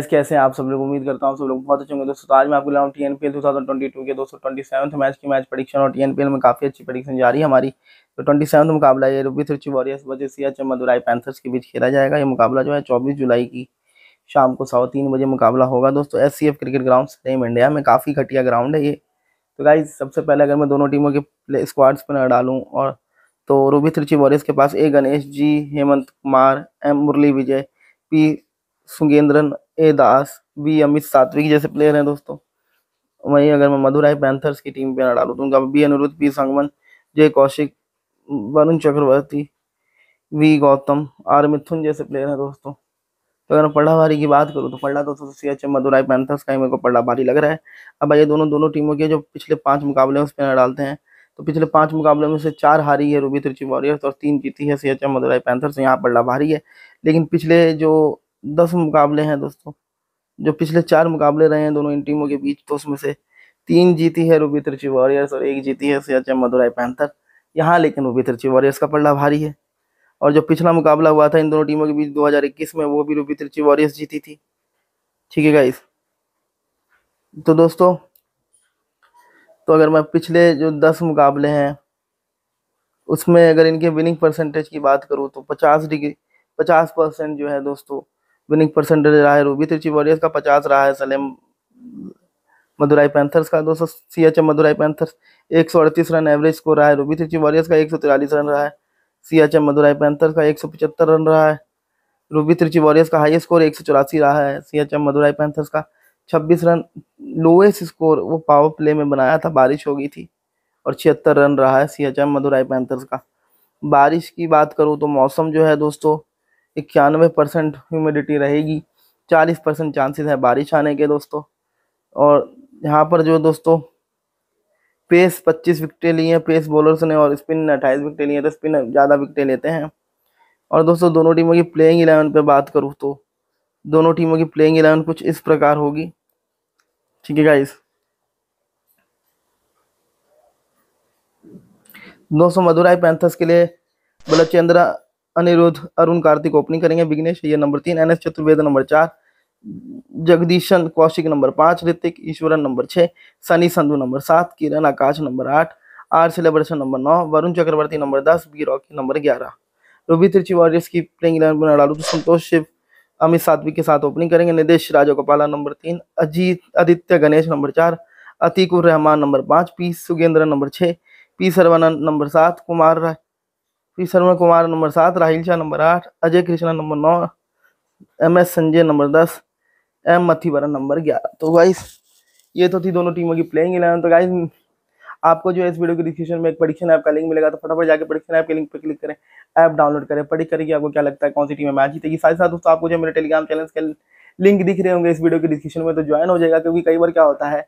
Gas कैसे हैं आप सब लोग? उम्मीद करता हूँ सब लोग बहुत अच्छे होंगे। दोस्तों तो आज मैं आपको लाऊँ T N P L two thousand twenty two के दोस्तों ट्वेंटी सेवन्थ मैच की मैच परीक्षण, और टी एन पी एल में काफ़ी अच्छी परीक्षण जा रही है हमारी। तो ट्वेंटी सेवन्थ मुकाबला ये रूबी त्रिची वॉरियर्स बजे सी एच मदुराई पैंथर्स के बीच खेला जाएगा। ये मुकाबला जो है चौबीस जुलाई की शाम को सवा तीन बजे मुकाबला होगा। दोस्तों S C F cricket ground same India में काफ़ी घटिया ग्राउंड है ये। तो गाइज़ सबसे पहले अगर मैं दोनों टीमों के प्ले स्क्वाड्स पर डालूँ, और तो रूबी त्रिची वॉरियर्स के पास A Ganesh G Hemant Kumar M Murali Vijay P Sugendran A Das, B Amit Satvik जैसे प्लेयर हैं दोस्तों। वहीं अगर मैं मधुराई पैंथर्स की टीम पे ना डालूँ तो उनका B Anirudh P Sangaman Jay Kaushik Varun Chakravarthy V Gautham R Mithun जैसे प्लेयर हैं दोस्तों। तो अगर मैं पढ़ा भारी की बात करूँ तो पढ़ा दोस्तों C H M Madurai panthers का ही मेरे को पढ़ा भारी लग रहा है। अब ये दोनों दोनों टीमों के जो पिछले पाँच मुकाबले हैं उस पर ना डालते हैं तो पिछले पाँच मुकाबले में से चार हारी है रूबी त्रिची वॉरियर्स और तीन जीती है C H M Madurai panthers यहाँ पढ़ा भारी है। लेकिन पिछले जो दस मुकाबले हैं दोस्तों। जो पिछले चार मुकाबले रहे हैं दोनों इन टीमों के बीच तो उसमें से तीन जीती है रूबी त्रिची वॉरियर्स और एक जीती है सी मदुराई पैंथर। यहाँ लेकिन रूबी त्रिची वॉरियर्स का पल्ला भारी है। और जो पिछला मुकाबला हुआ था इन दोनों टीमों के बीच 2021 में, वो भी रूबी त्रिची वॉरियर्स जीती थी। ठीक है गाइस तो दोस्तों तो अगर मैं पिछले जो दस मुकाबले हैं, उसमें अगर इनके विनिंग परसेंटेज की बात करूँ तो पचास डिग्री, पचास परसेंट जो है दोस्तों विनिंग परसेंटेज रहा है रूबी त्रिची वॉरियर्स का पचास रहा है सलेम मदुराई पैंथर्स का दोस्तों सी एम मदुराई पैंथर्स एक सौ अड़तीस रन एवरेज स्कोर रहा है रूबी त्रिची वॉरियर्स का, एक सौ रन रहा है। सी मदुराई पैंथर्स का एक सौ पचहत्तर रन रहा है। रूबी त्रिची वॉरियर्स का हाईएस्ट स्कोर एक सौ चौरासी रहा है। सी एम मदुराई पैंथर्स का छब्बीस रन लोएस्ट स्कोर वो पावर प्ले में बनाया था, बारिश हो गई थी और छिहत्तर रन रहा है C H M Madurai panthers का। बारिश की बात करूँ तो मौसम जो है दोस्तों इक्यानवे परसेंट ह्यूमिडिटी रहेगी। चालीस परसेंट चांसेस है बारिश आने के दोस्तों। और यहाँ पर जो दोस्तों पेस पच्चीस विकटें ली हैं पेस बॉलर्स ने और स्पिन ने अट्ठाईस विकटें ली हैं तो स्पिन ज़्यादा विकटें लेते हैं। और दोस्तों, दोनों टीमों की प्लेइंग इलेवन पे बात करूँ तो दोनों टीमों की प्लेइंग इलेवन कुछ इस प्रकार होगी। ठीक है गाइस दोस्तों, मदुराई पैंथर्स के लिए बलचंद्रा अनिरुद्ध, अरुण, कार्तिक ओपनिंग करेंगे विघ्नेश, ये नंबर तीन एन एस चतुर्वेद नंबर चार, जगदीशन कौशिक नंबर पाँच, ऋतिक ईश्वरन नंबर छः सनी संधु नंबर सात, किरण आकाश नंबर आठ, आर सेलिब्रेशन नंबर नौ, वरुण चक्रवर्ती नंबर दस, बी रॉकी नंबर ग्यारह। रूबी त्रिची वॉरियर्स की प्लेइंग इलेवन बना डालू तो संतोष, शिव, अमित सात्विक के साथ ओपनिंग करेंगे, निदेश राजोगोपाला नंबर तीन, अजीत, आदित्य गणेश नंबर चार, अतीकुर रहमान नंबर पाँच, पी सुगेंद्र नंबर छः पी सरवानंद नंबर सात, कुमार शर्मा कुमार नंबर सात, राहिल शाह नंबर आठ, अजय कृष्णा नंबर नौ, एम एस संजय नंबर दस, एम मथीवरन नंबर ग्यारह। तो गाइस ये तो थी दोनों टीमों की प्लेइंग इलेवन तो गाइस आपको जो है इस वीडियो के डिस्क्रिप्शन में एक परीक्षण ऐप का लिंक मिलेगा तो फटाफट जाकर परीक्षण ऐप के लिंक पर क्लिक करें ऐप डाउनलोड करें पढ़ी करें आपको क्या लगता है कौन सी टीम मैच जीतेगी। साथ ही साथ दोस्तों, आपको जो मेरे टेलीग्राम चैनल के लिंक दिख रहे होंगे इस वीडियो के डिस्क्रिप्शन में तो ज्वाइन हो जाएगा, क्योंकि कई बार क्या होता है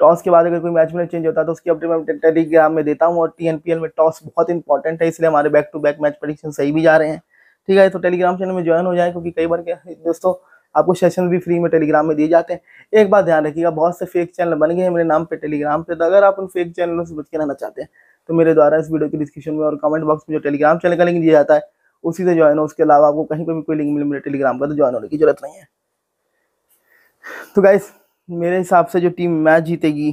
टॉस के बाद अगर कोई मैच में चेंज होता है तो उसकी अपडेट मैं टेलीग्राम में देता हूँ और टीएनपीएल में टॉस बहुत इंपॉर्टेंट है, इसलिए हमारे back to back match prediction सही भी जा रहे हैं। ठीक है तो टेलीग्राम चैनल में ज्वाइन हो जाए, क्योंकि कई बार दोस्तों, आपको सेशन भी फ्री में टेलीग्राम में दिए जाते हैं। एक बात ध्यान रखिएगा, बहुत से फेक चैनल बन गए हैं, मेरे नाम पे टेलीग्राम पे तो अगर आप उन फेक चैनलों से बच के रहना चाहते हैं तो मेरे द्वारा इस वीडियो के डिस्क्रिप्शन में और कमेंट बॉक्स में जो टेलीग्राम चैनल का लिंक दिया जाता है, उसी से ज्वाइन हो। उसके अलावा आपको कहीं पर भी कोई लिंक मिले, मेरे टेलीग्राम का तो ज्वाइन होने की ज़रूरत नहीं है। तो गाइस मेरे हिसाब से जो टीम मैच जीतेगी,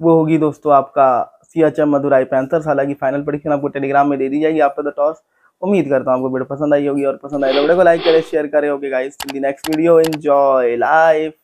वो होगी दोस्तों आपका C H M Madurai panthers. हालाँकि फाइनल परीक्षण आपको टेलीग्राम में दे दी जाएगी आपका द टॉस उम्मीद करता हूँ आपको वीडियो पसंद आई होगी और पसंद आई तो वीडियो को लाइक करें शेयर करें। Okay guys in the next video enjoy life